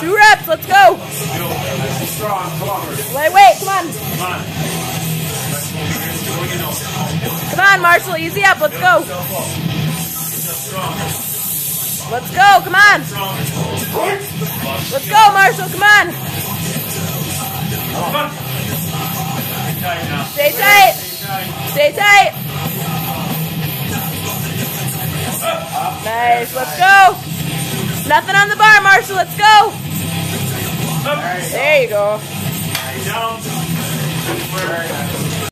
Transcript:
Two reps. Let's go. Come on. Come on. Come on, Marshall. Easy up. Let's go. Let's go. Come on. Let's go, Marshall. Come on. Stay tight. Stay tight. Nice. Let's go. Nothing on the bar, Marshall. Let's go. There you go.